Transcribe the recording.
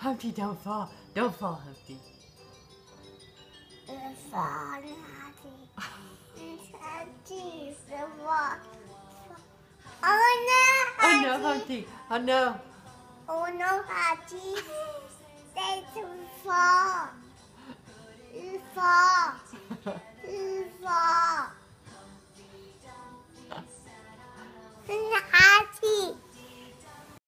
Humpty, don't fall. Don't fall, Humpty. It's falling, Humpty. It's Oh no, Oh no, Humpty. Oh no. Oh no, Humpty. They to fall. You fall.